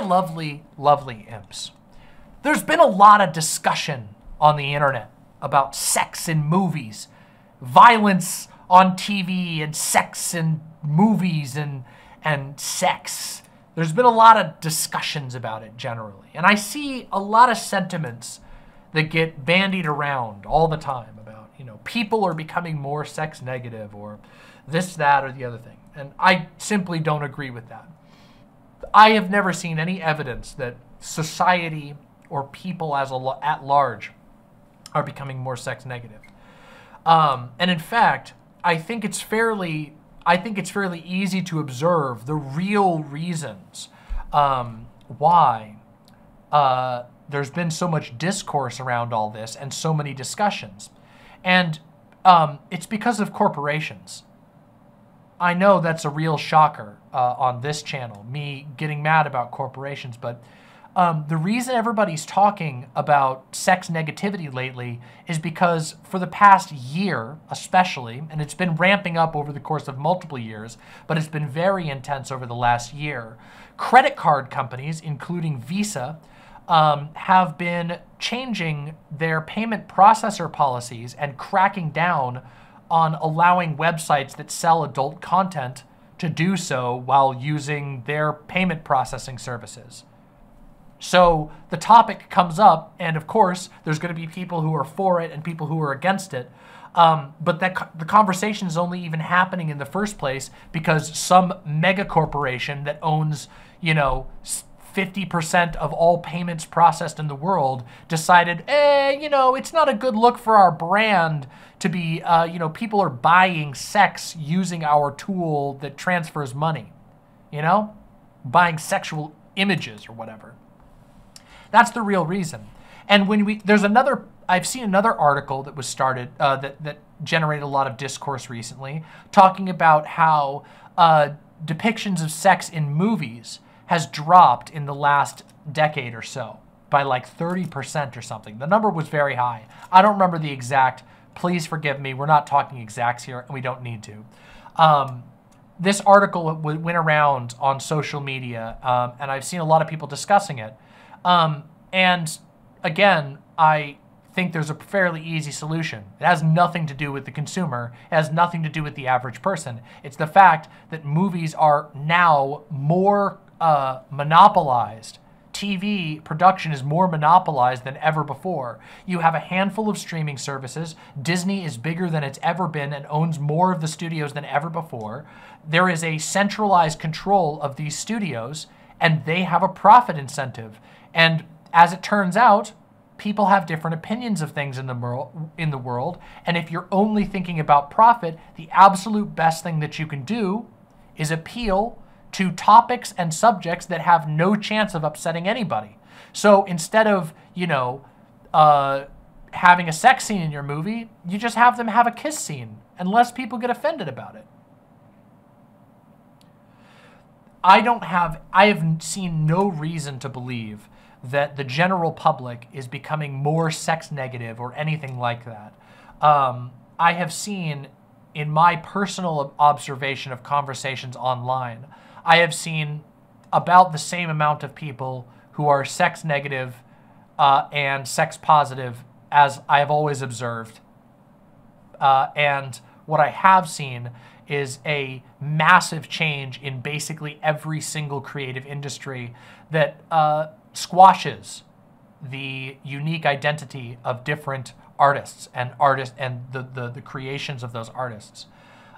my lovely, lovely imps, there's been a lot of discussion on the internet about sex in movies, violence on TV, and sex in movies and and sex. There's been a lot of discussions about it generally, and I see a lot of sentiments that get bandied around all the time about you know people are becoming more sex negative or this, that, or the other thing, and I simply don't agree with that. I have never seen any evidence that society or people as a, at large are becoming more sex negative. Um, and in fact, I think it's fairly I think it's fairly easy to observe the real reasons um, why uh, there's been so much discourse around all this and so many discussions. And um, it's because of corporations. I know that's a real shocker uh, on this channel, me getting mad about corporations, but um, the reason everybody's talking about sex negativity lately is because for the past year, especially, and it's been ramping up over the course of multiple years, but it's been very intense over the last year, credit card companies, including Visa, um, have been changing their payment processor policies and cracking down on allowing websites that sell adult content to do so while using their payment processing services. So the topic comes up, and of course, there's going to be people who are for it and people who are against it. Um, but that the conversation is only even happening in the first place because some mega corporation that owns, you know, 50% of all payments processed in the world decided, eh, you know, it's not a good look for our brand to be, uh, you know, people are buying sex using our tool that transfers money, you know, buying sexual images or whatever. That's the real reason. And when we, there's another, I've seen another article that was started, uh, that, that generated a lot of discourse recently, talking about how uh, depictions of sex in movies has dropped in the last decade or so by like 30% or something. The number was very high. I don't remember the exact. Please forgive me. We're not talking exacts here, and we don't need to. Um, this article went around on social media, um, and I've seen a lot of people discussing it. Um, and again, I think there's a fairly easy solution. It has nothing to do with the consumer. It has nothing to do with the average person. It's the fact that movies are now more uh, monopolized. TV production is more monopolized than ever before. You have a handful of streaming services. Disney is bigger than it's ever been and owns more of the studios than ever before. There is a centralized control of these studios, and they have a profit incentive. And as it turns out, people have different opinions of things in the, in the world. And if you're only thinking about profit, the absolute best thing that you can do is appeal to topics and subjects that have no chance of upsetting anybody. So instead of, you know, uh, having a sex scene in your movie, you just have them have a kiss scene, and less people get offended about it. I don't have, I have seen no reason to believe that the general public is becoming more sex negative or anything like that. Um, I have seen, in my personal observation of conversations online, I have seen about the same amount of people who are sex negative uh, and sex positive as I have always observed. Uh, and what I have seen is a massive change in basically every single creative industry that uh, squashes the unique identity of different artists and artists and the, the, the creations of those artists.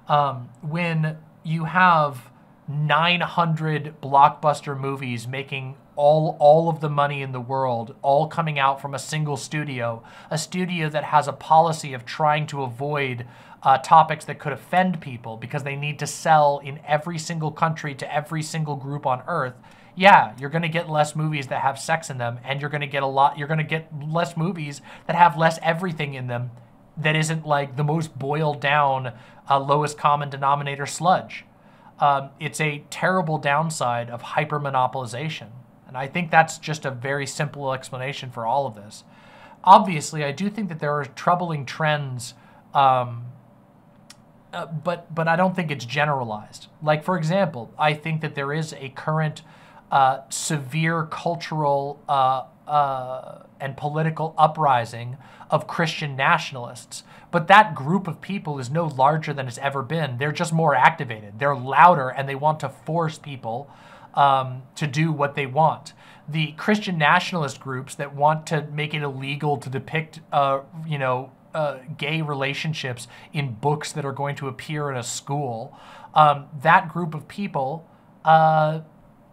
Um, when you have 900 blockbuster movies making all all of the money in the world all coming out from a single studio a studio that has a policy of trying to avoid uh, topics that could offend people because they need to sell in every single country to every single group on earth yeah, you're going to get less movies that have sex in them, and you're going to get a lot. You're going to get less movies that have less everything in them, that isn't like the most boiled down, uh, lowest common denominator sludge. Um, it's a terrible downside of hyper monopolization, and I think that's just a very simple explanation for all of this. Obviously, I do think that there are troubling trends. Um, uh, but but I don't think it's generalized. Like for example, I think that there is a current uh, severe cultural uh, uh, and political uprising of Christian nationalists. But that group of people is no larger than it's ever been. They're just more activated. They're louder and they want to force people um, to do what they want. The Christian nationalist groups that want to make it illegal to depict, uh, you know, uh, gay relationships in books that are going to appear in a school, um, that group of people uh,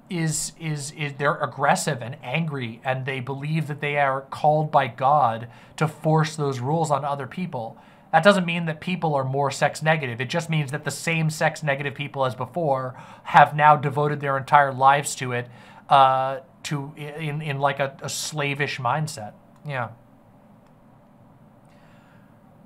is, is is they're aggressive and angry, and they believe that they are called by God to force those rules on other people. That doesn't mean that people are more sex negative. It just means that the same sex negative people as before have now devoted their entire lives to it, uh, to in in like a, a slavish mindset. Yeah.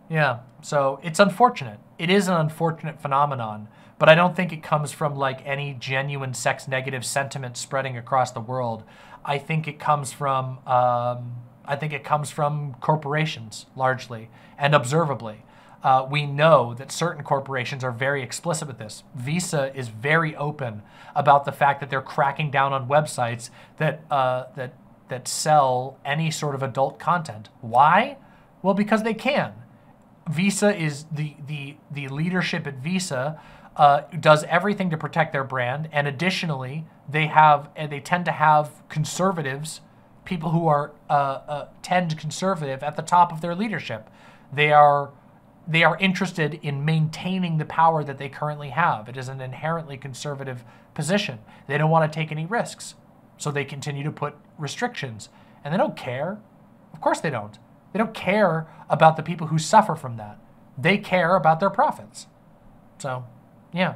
Yeah. So it's unfortunate. It is an unfortunate phenomenon, but I don't think it comes from like any genuine sex negative sentiment spreading across the world. I think it comes from um, I think it comes from corporations largely and observably. Uh, we know that certain corporations are very explicit with this. Visa is very open about the fact that they're cracking down on websites that uh, that that sell any sort of adult content. Why? Well, because they can. Visa is the the the leadership at Visa uh, does everything to protect their brand, and additionally, they have they tend to have conservatives, people who are uh, uh, tend conservative at the top of their leadership. They are they are interested in maintaining the power that they currently have. It is an inherently conservative position. They don't want to take any risks, so they continue to put restrictions, and they don't care. Of course, they don't. They don't care about the people who suffer from that. They care about their profits. So, yeah.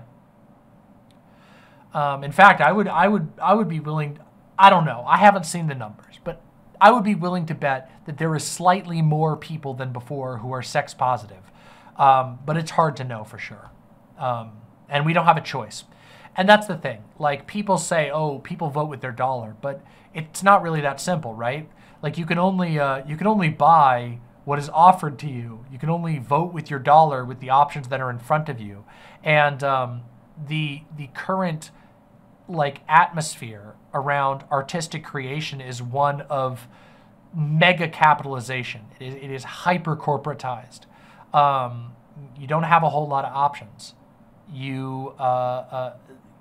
Um, in fact, I would, I would, I would be willing. I don't know. I haven't seen the numbers, but I would be willing to bet that there is slightly more people than before who are sex positive. Um, but it's hard to know for sure. Um, and we don't have a choice. And that's the thing. Like people say, oh, people vote with their dollar, but it's not really that simple, right? Like you can only uh, you can only buy what is offered to you. You can only vote with your dollar with the options that are in front of you, and um, the the current like atmosphere around artistic creation is one of mega capitalization. It is, it is hyper corporatized. Um, you don't have a whole lot of options. You uh, uh,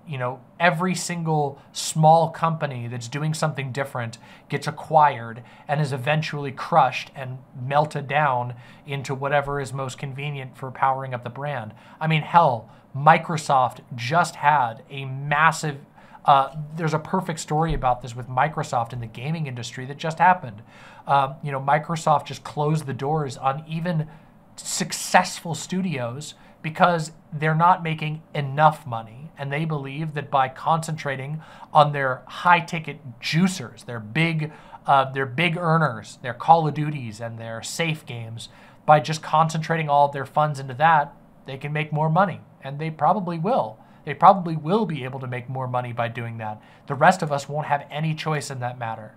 you know, every single small company that's doing something different gets acquired and is eventually crushed and melted down into whatever is most convenient for powering up the brand. I mean, hell, Microsoft just had a massive. Uh, there's a perfect story about this with Microsoft in the gaming industry that just happened. Um, you know, Microsoft just closed the doors on even successful studios because they're not making enough money and they believe that by concentrating on their high ticket juicers, their big, uh, their big earners, their Call of Duties and their safe games, by just concentrating all of their funds into that, they can make more money, and they probably will. They probably will be able to make more money by doing that. The rest of us won't have any choice in that matter,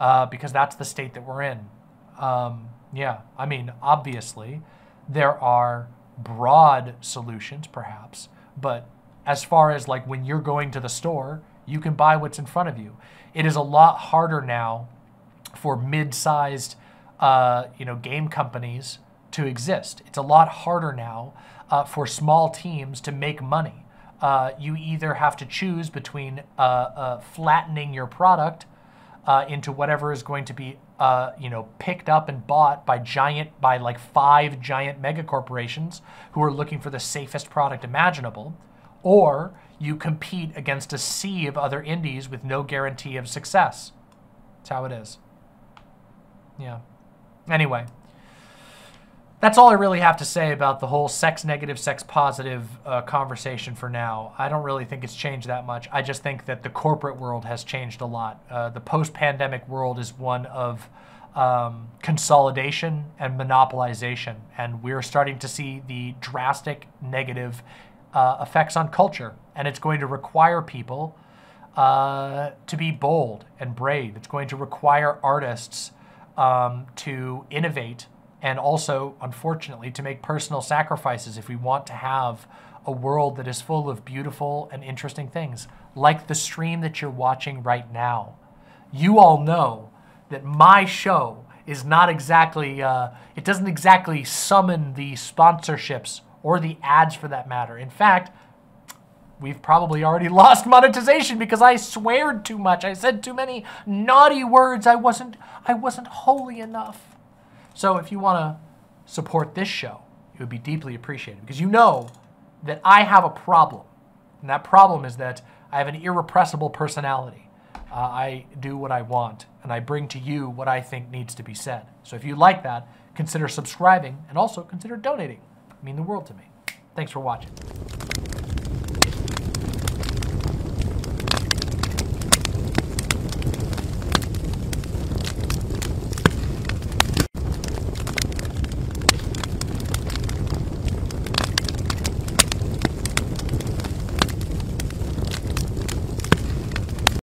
uh, because that's the state that we're in. Um, yeah, I mean, obviously, there are broad solutions, perhaps, but as far as like when you're going to the store, you can buy what's in front of you. It is a lot harder now for mid-sized, uh, you know, game companies to exist. It's a lot harder now uh, for small teams to make money. Uh, you either have to choose between uh, uh, flattening your product uh, into whatever is going to be, Uh, you know, picked up and bought by giant, by like five giant mega corporations who are looking for the safest product imaginable, or you compete against a sea of other indies with no guarantee of success. That's how it is. Yeah. Anyway, that's all I really have to say about the whole sex negative, sex positive uh, conversation for now. I don't really think it's changed that much. I just think that the corporate world has changed a lot. Uh, the post pandemic world is one of um, consolidation and monopolization, and we're starting to see the drastic negative uh, effects on culture, and it's going to require people uh, to be bold and brave. It's going to require artists um, to innovate and also, unfortunately, to make personal sacrifices if we want to have a world that is full of beautiful and interesting things, like the stream that you're watching right now. You all know that my show is not exactly, uh, it doesn't exactly summon the sponsorships or the ads for that matter. In fact, we've probably already lost monetization because I sweared too much. I said too many naughty words. I wasn't I wasn't holy enough. So if you want to support this show, it would be deeply appreciated because you know that I have a problem. And that problem is that I have an irrepressible personality. Uh, I do what I want and I bring to you what I think needs to be said. So if you like that, consider subscribing and also consider donating. It mean the world to me. Thanks for watching.